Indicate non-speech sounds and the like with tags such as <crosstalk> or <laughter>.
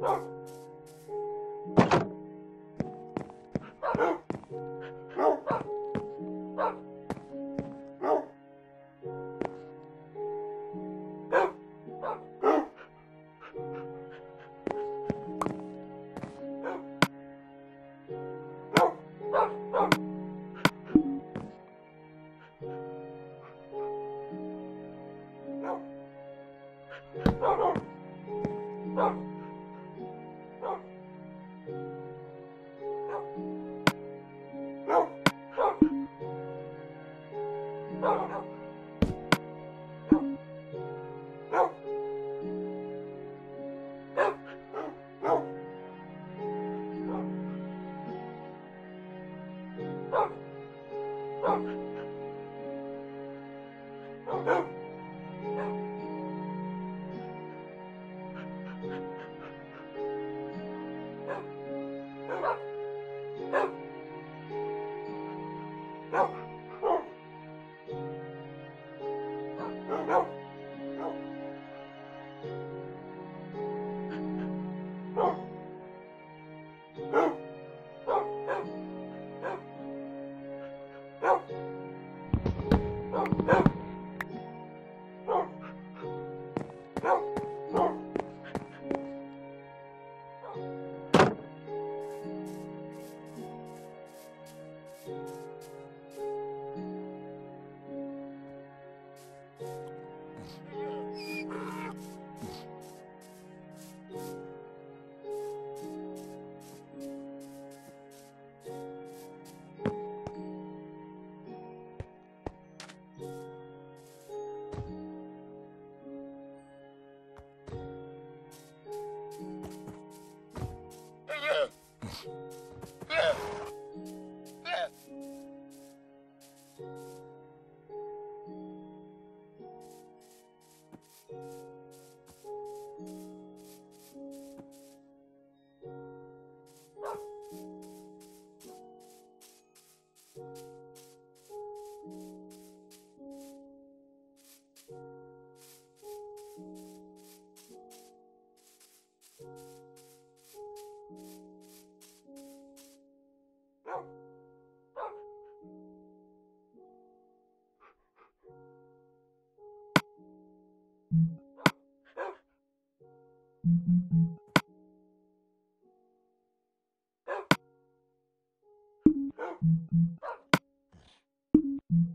No! Come <laughs> Mm-hmm.